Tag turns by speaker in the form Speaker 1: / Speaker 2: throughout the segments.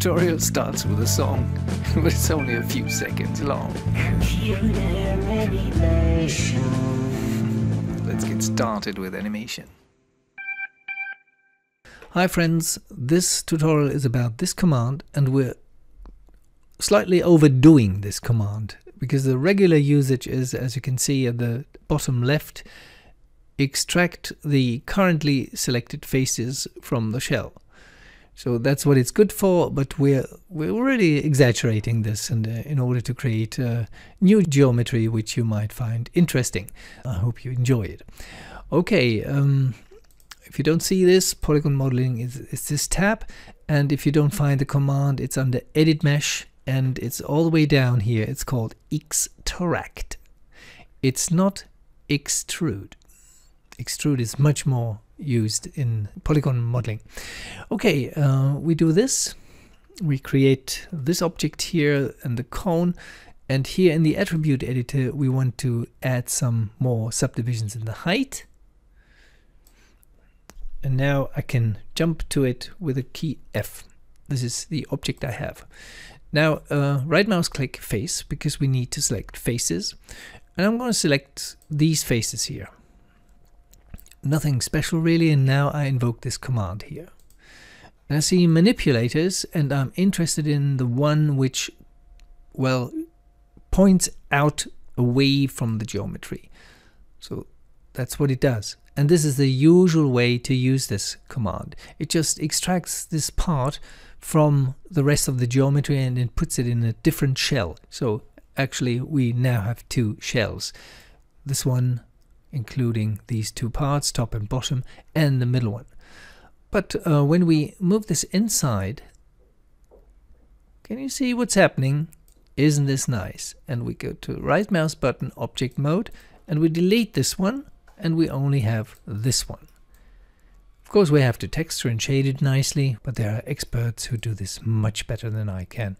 Speaker 1: tutorial starts with a song, but it's only a few seconds long. Let's get started with animation. Hi friends, this tutorial is about this command and we're slightly overdoing this command because the regular usage is, as you can see at the bottom left, extract the currently selected faces from the shell. So that's what it's good for, but we're we're really exaggerating this and uh, in order to create uh, new geometry which you might find interesting. I hope you enjoy it. Okay, um, if you don't see this, polygon modeling is, is this tab, and if you don't find the command, it's under Edit Mesh, and it's all the way down here. It's called Extract. It's not extrude. Extrude is much more used in polygon modeling. Okay, uh, we do this. We create this object here and the cone. And here in the attribute editor, we want to add some more subdivisions in the height. And now I can jump to it with a key F. This is the object I have. Now, uh, right mouse click face because we need to select faces. And I'm going to select these faces here nothing special really and now I invoke this command here. And I see manipulators and I'm interested in the one which, well, points out away from the geometry. So that's what it does. And this is the usual way to use this command. It just extracts this part from the rest of the geometry and it puts it in a different shell. So actually we now have two shells. This one including these two parts, top and bottom, and the middle one. But uh, when we move this inside, can you see what's happening? Isn't this nice? And we go to right mouse button, object mode, and we delete this one, and we only have this one. Of course, we have to texture and shade it nicely, but there are experts who do this much better than I can.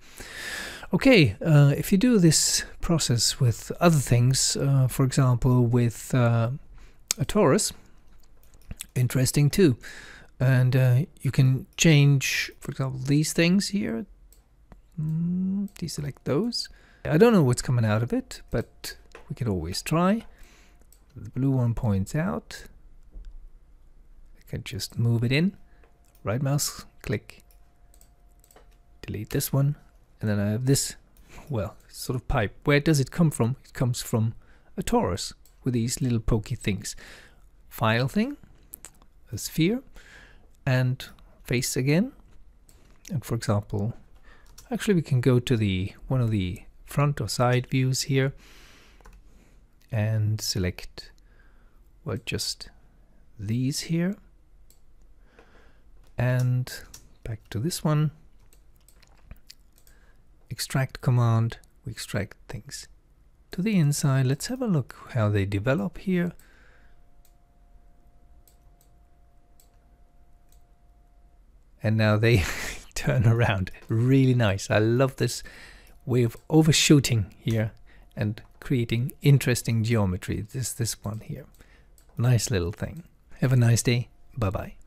Speaker 1: Okay, uh, if you do this process with other things, uh, for example, with uh, a torus, interesting too. And uh, you can change, for example, these things here. Mm, deselect those. I don't know what's coming out of it, but we can always try. The blue one points out can just move it in, right mouse, click, delete this one, and then I have this, well, sort of pipe. Where does it come from? It comes from a torus with these little pokey things. File thing, a sphere, and face again. And for example, actually we can go to the one of the front or side views here and select well just these here and back to this one. Extract command. We extract things to the inside. Let's have a look how they develop here. And now they turn around. Really nice. I love this way of overshooting here and creating interesting geometry. This this one here. Nice little thing. Have a nice day. Bye bye